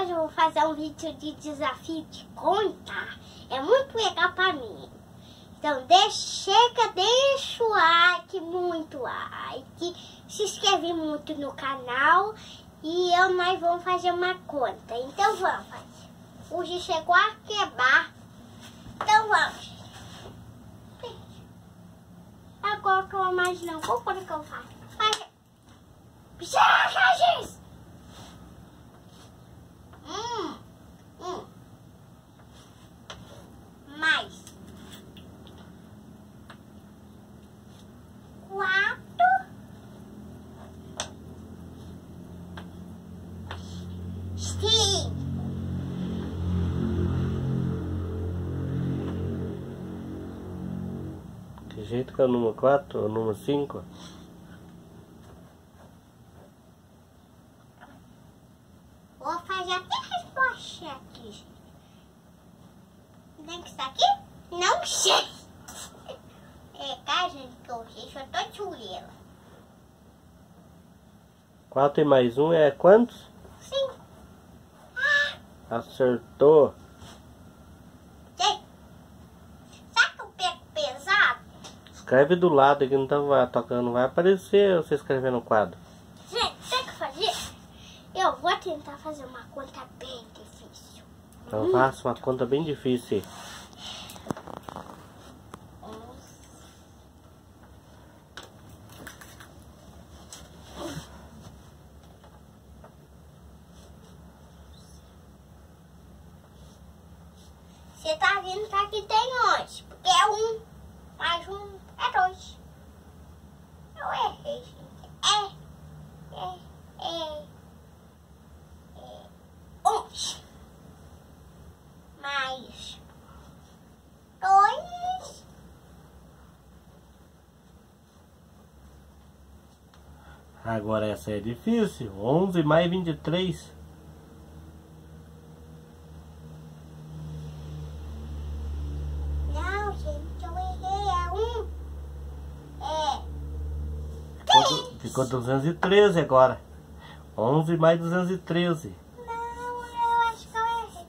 Hoje eu vou fazer um vídeo de desafio de contar. É muito legal pra mim. Então deixa, deixa o like, muito like. Se inscreve muito no canal. E eu, nós vamos fazer uma conta. Então vamos G chegou a quebrar. Então vamos. Agora que eu qual cor que eu faço? Faz. Já, Que jeito que é o número 4 ou o número 5? Vou fazer até resposta aqui. Tem que estar aqui? Não sei. É, tá, gente, que eu sei, só tô chuleira. 4 e mais 1 é quantos? Sim. Acertou. Sei. Sabe que eu pego pesado? Escreve do lado que não tá tocando. Vai aparecer você escrevendo no quadro. Gente, sabe o que fazer? Eu vou tentar fazer uma conta bem difícil. Então faça uma conta bem difícil. Você tá vendo que aqui tem dois. Porque é um. Mais um é dois. Eu errei, gente. É. É. É. É. Mais. Dois. Agora essa é difícil. 11 mais 23. Não, gente, eu errei. É um. É. Ficou, du- ficou 213 agora. 11 mais 213. Não, eu acho que eu errei.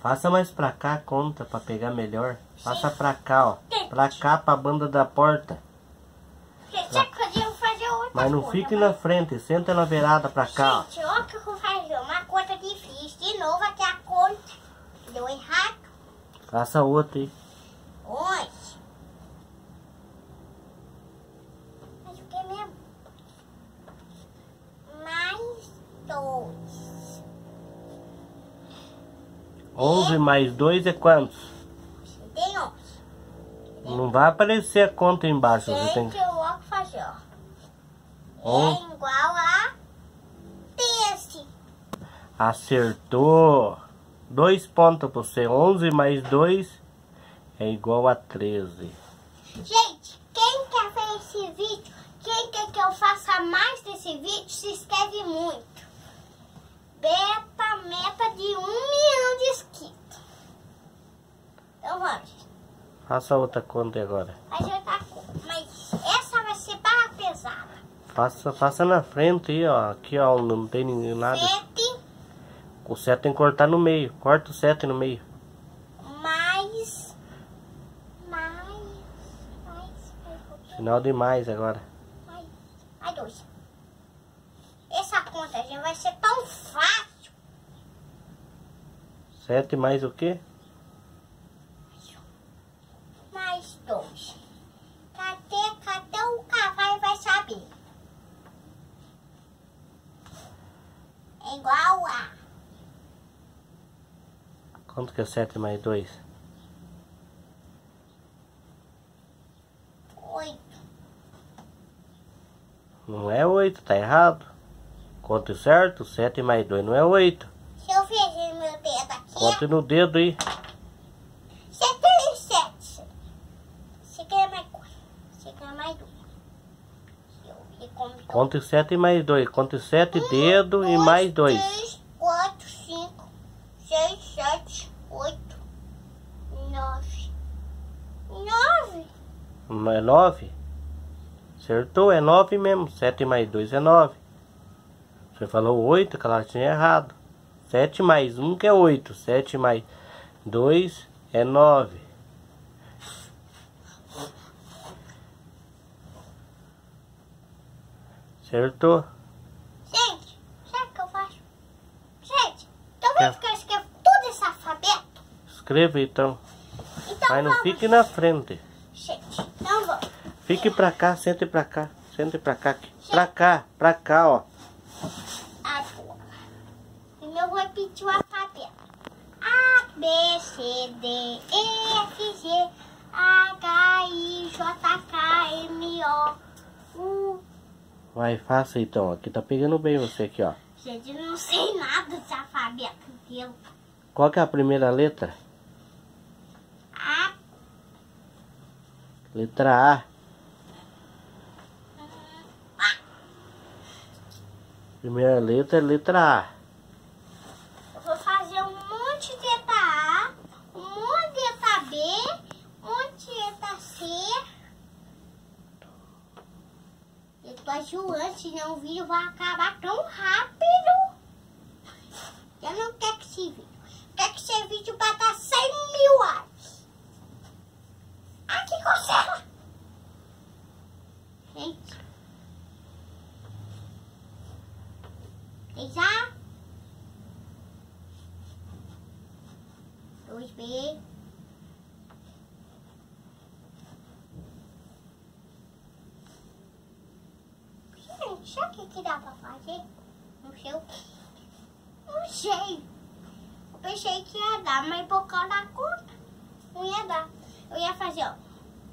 Faça mais pra cá a conta pra pegar melhor. Faça pra cá, ó. Pra cá, pra banda da porta. Fazer outra Mas não fique na frente, senta na virada pra cá, ó. Gente, olha o que eu vou fazer. Uma conta difícil. De novo aqui a conta. Deu errado. Faça outra aí. Onde? Mas o que mesmo? Mais dois. 11 mais 2 é quantos? Tem onze. Não vai aparecer a conta embaixo. Você tem Gente, que... eu vou fazer, ó. É igual a desse. Acertou. Dois pontos pra você. 11 mais 2 é igual a 13. Gente, quem quer ver esse vídeo, quem quer que eu faça mais desse vídeo, se inscreve muito. Beta meta de um milhão de inscritos. Então vamos. Faça outra conta agora. Mas, essa vai ser barra pesada. Faça, faça na frente aí, ó. Aqui, ó. Não tem ninguém nada. Sete O 7 tem que cortar no meio. Corta o 7 no meio. mais... Mais... Mais... Sinal de mais agora. mais, mais dois. Essa conta, gente, vai ser 7 mais o quê? mais dois. Cadê, cadê o cavalo vai saber? É igual a Quanto que é 7 mais 2? oito. Não é 8, tá errado. Conte certo, 7 mais 2 não é 8. Se eu fizer meu dedo Conte no dedo aí. sete e sete. Você quer mais? Você quer mais duas? Se eu ver como que eu- Conte 7 mais 2. Conte 7 dedos e mais 2. Três, quatro, cinco, seis, sete, oito, nove. Nove? Não é 9? Acertou, é 9 mesmo. 7 mais 2 é 9. Você falou 8, que ela tinha errado. 7 mais 1 que é 8. 7 mais 2 é 9. Acertou? Gente, sabe o que eu faço? Gente, vendo que eu escrevo todo esse alfabeto? Escreva então. Então Mas não vamos. fique na frente. Gente, então vamos. Fique pra cá, sente pra cá. Sente pra cá. Pra cá, pra cá, ó. Repetir o alfabeto. A, B, C, D, E, F, G, H, I, J, K, M, O, U. Vai, faça então. Aqui tá pegando bem você aqui, ó. Gente, eu não sei nada desse alfabeto inteiro. Qual que é a primeira letra? A, Letra A. Primeira letra é letra A. eu vou fazer um monte de letra A, um monte de letra B, um monte de letra C. Eu tô ajudando, senão o vídeo vai acabar tão rápido. Eu não quero que esse vídeo. Quero que esse vídeo bata 100 mil likes. Coceira. Gente. Três A. Dois B. Gente, sabe o que, dá pra fazer? Não sei o que. Não sei. Eu pensei que ia dar, mas por causa da conta, não ia dar. Eu ia fazer, ó.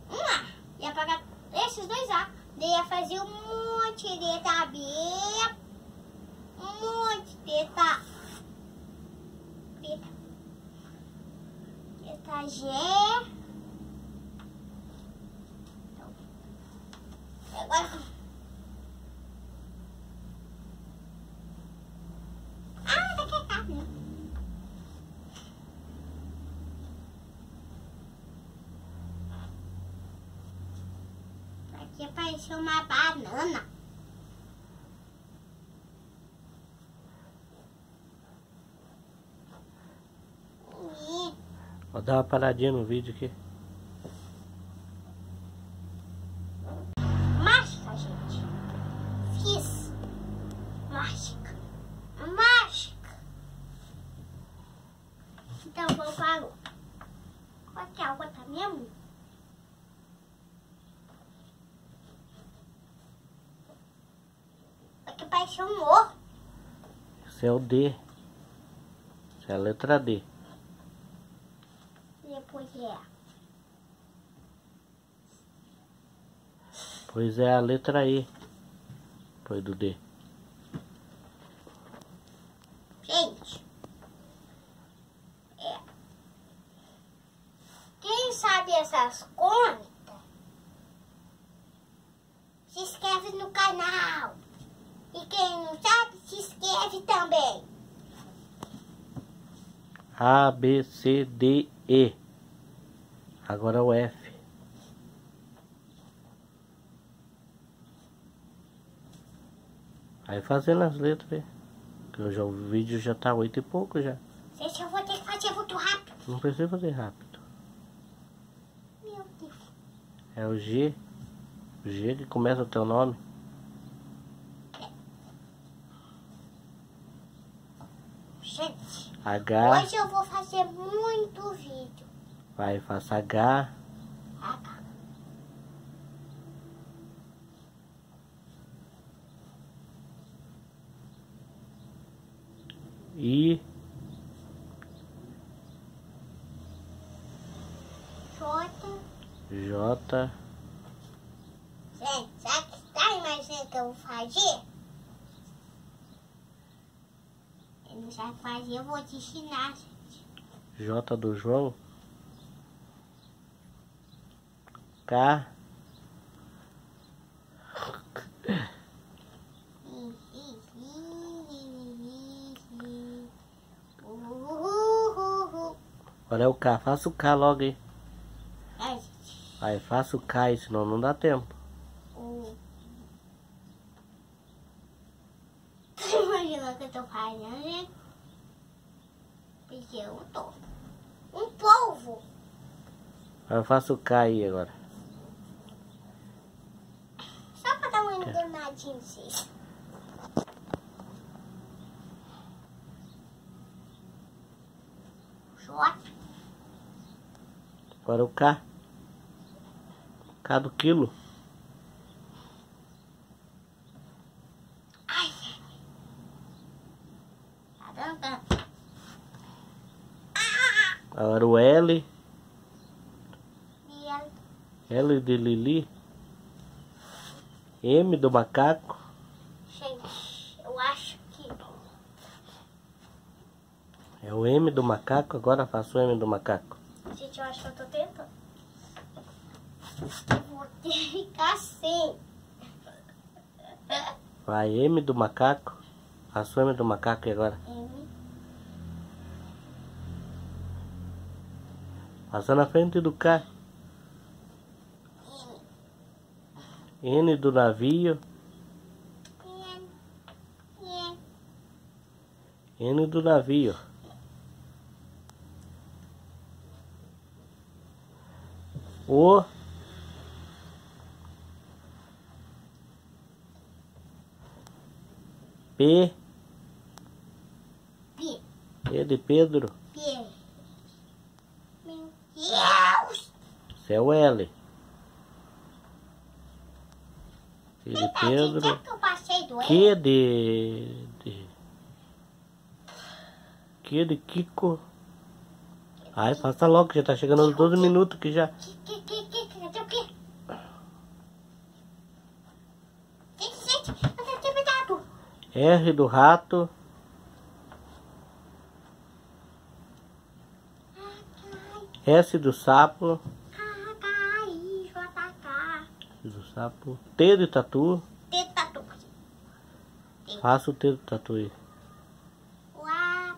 Um A. Ia pagar esses dois A. Daí ia fazer um monte de B. Um monte de letra. Letra. G. Agora. Ah, tá aqui, tá. Aqui apareceu uma banana. Vou dar uma paradinha no vídeo aqui. Mágica, gente. Fiz. Mágica. Mágica. Então vou para o. Qual que é a outra mesmo? Aqui parece um O. Esse é o D. Essa é a letra D. Depois é. Pois é a letra E. Depois do D. Gente. É. Quem sabe essas contas, se inscreve no canal. E quem não sabe, se inscreve também. A, B, C, D, E. Agora o F. Vai fazendo as letras aí. Que eu já, o vídeo já tá oito e pouco já. Gente, eu vou ter que fazer muito rápido. Não precisa fazer rápido. Meu Deus. É o G. O G que começa o teu nome. Gente, H. hoje eu vou fazer muito vídeo. Vai, faça H. Ah, I. Jota. J. Gente, o que tá imaginando que eu vou fazer? Eu não sabe fazer, eu vou te ensinar, gente. J do João. K. É o K. Faça o K logo aí. Gente. Vai, faça o K aí, senão não dá tempo. O- Tá né? Porque eu tô. Um polvo. Eu faço o K aí agora. Só pra dar uma enganadinha em vocês. Agora o K. K do quilo. Ai. Tá dando dano. Ah! Agora o L. L de Lili. M do macaco. Gente, eu acho que É o M do macaco. Agora faço o M do macaco. Gente, eu acho que eu tô tentando. Eu vou ter que ficar sem. Vai M do macaco. Faço o M do macaco e agora. M. Passa na frente do K. N do navio. N. Do navio. O. P. P. P de Pedro. P. Meu Deus! O L. P de Eita, Pedro. que de, de. Q de Kiko. Ai, passa logo, já tá chegando aos 12 minutos que já. Que, que, que, que, que, o quê? Que R do rato. S do sapo. Do sapo. T de tatu. Teta do. Faça o T do tatu aí. A.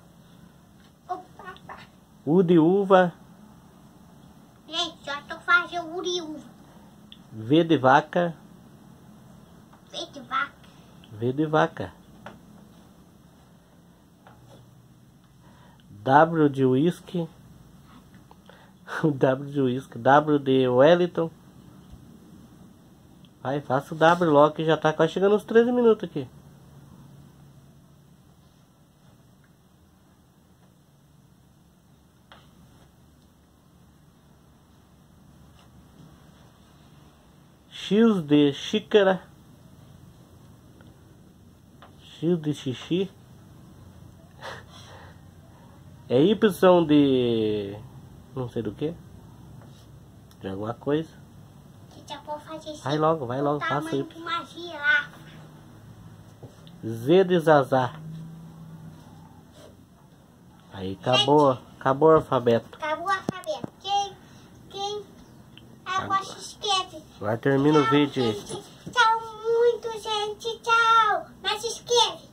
Opa. U de uva. Gente, já tô fazendo uriu. V de vaca. V de vaca. V de vaca. W de whisky. W de whisky. W de Wellington. Vai, faça o W logo que já tá quase chegando uns 13 minutos aqui. X de xícara. X de xixi. É Y de. Não sei do que. De alguma coisa. Gente, eu vou fazer isso. Vai logo, vai logo, tamanho aí. Z de Zazá. Aí acabou, acabou o alfabeto. Acabou o alfabeto. Quem, quem agora se inscreve. Agora termina o vídeo gente. Tchau muito, gente. Tchau. Mas se inscreve.